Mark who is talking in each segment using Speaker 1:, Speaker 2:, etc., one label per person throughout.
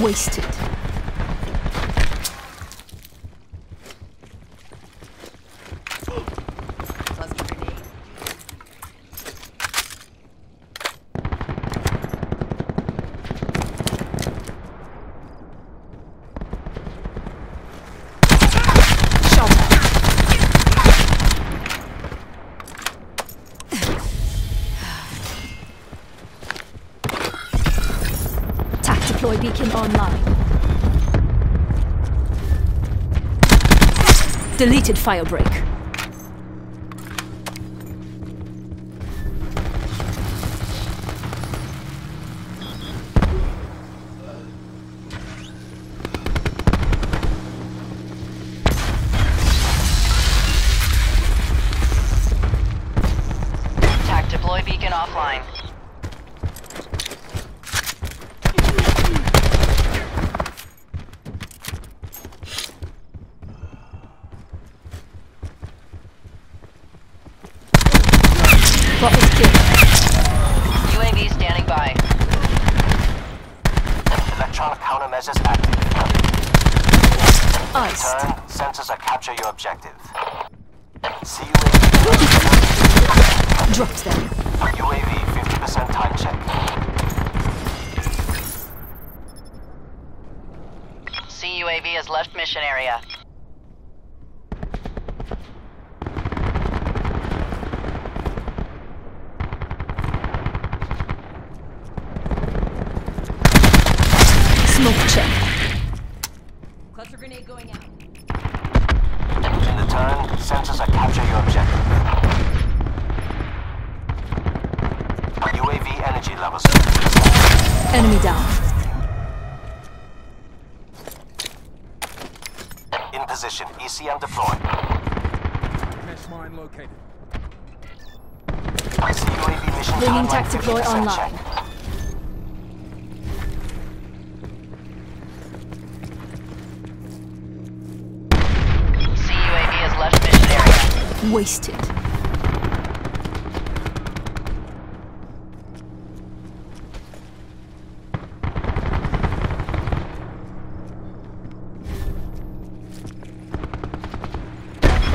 Speaker 1: Wasted.
Speaker 2: Cluster grenade.
Speaker 1: Shot. TAC deploy beacon online. Deleted firebreak. Prophet kill.
Speaker 2: UAV standing by.
Speaker 3: Electronic countermeasures active.
Speaker 1: Iced.
Speaker 3: Turn. Sensors are capture your objective. See CUAV.
Speaker 1: Dropped them.
Speaker 3: UAV 50% time check.
Speaker 2: CUAV has left mission area.
Speaker 3: UAV energy levels.
Speaker 1: Enemy down.
Speaker 3: In position. ECM deployed.
Speaker 4: Mesh mine located.
Speaker 3: CUAV mission
Speaker 1: Bringing
Speaker 3: timeline
Speaker 1: TAC deploy online.
Speaker 3: check.
Speaker 2: CUAV has left mission area.
Speaker 1: Wasted.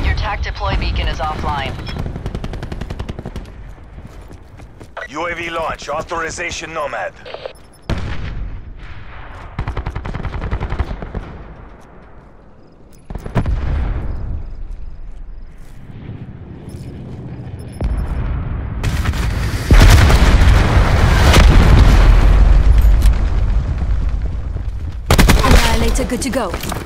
Speaker 2: Your TAC deploy beacon is offline.
Speaker 5: UAV launch. Authorization Nomad.
Speaker 1: Annihilator good to go.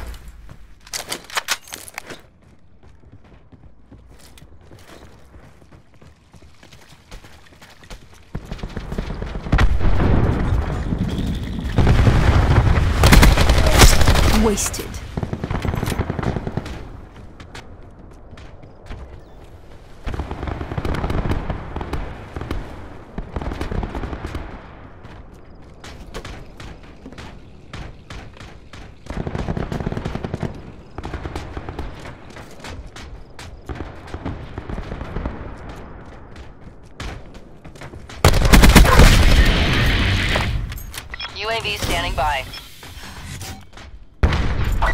Speaker 1: Wasted.
Speaker 2: UAV standing by.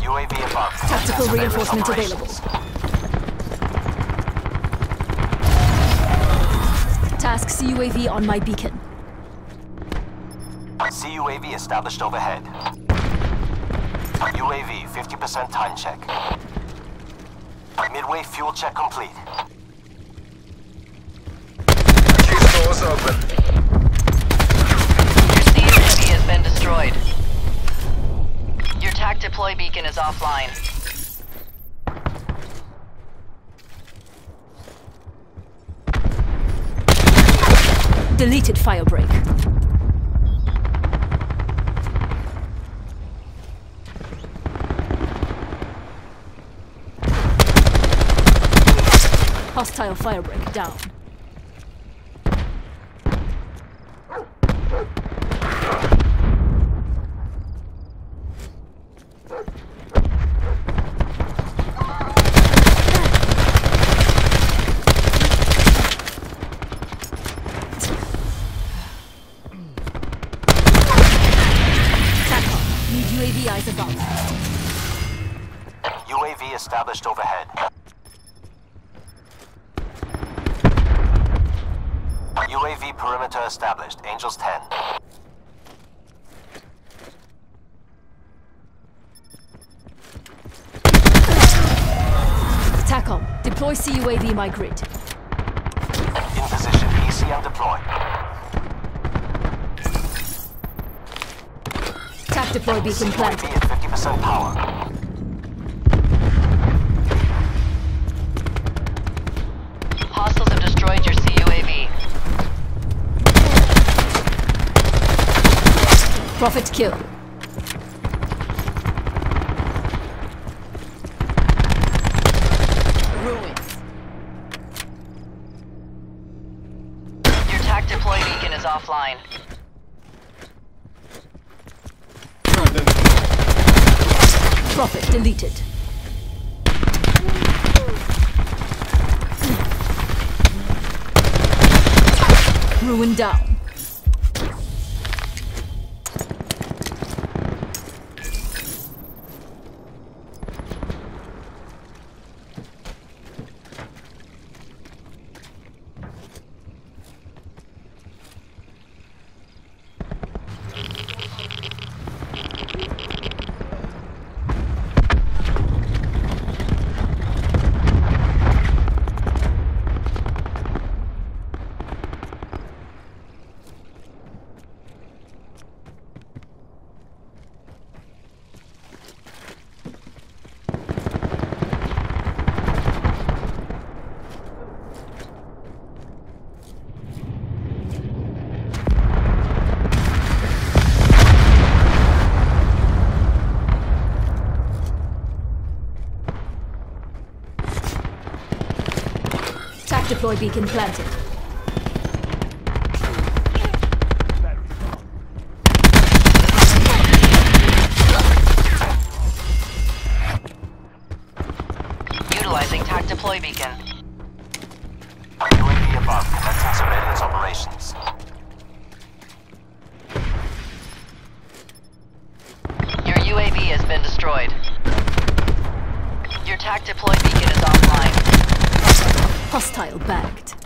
Speaker 3: UAV above.
Speaker 1: Tactical reinforcement available. Task CUAV on my beacon.
Speaker 3: CUAV established overhead. UAV 50% time check. Midway fuel check complete.
Speaker 5: Key stores open.
Speaker 2: Your CUAV has been destroyed. Deploy beacon is offline.
Speaker 1: Deleted firebreak. Hostile firebreak down.
Speaker 3: Established overhead. UAV perimeter established. Angels 10.
Speaker 1: TACOM, deploy CUAV my grid.
Speaker 3: In position. ECM deployed.
Speaker 1: TAC deploy beacon planted.
Speaker 3: At 50% power.
Speaker 1: Prophet kill.
Speaker 2: Ruins. Your TAC deploy beacon is offline.
Speaker 1: Prophet deleted. Ruin down. TAC deploy beacon planted.
Speaker 2: Utilizing TAC deploy beacon.
Speaker 3: UAV above. Commencing surveillance operations.
Speaker 2: Your UAV has been destroyed. Your TAC deploy beacon is offline.
Speaker 1: Hostile bagged.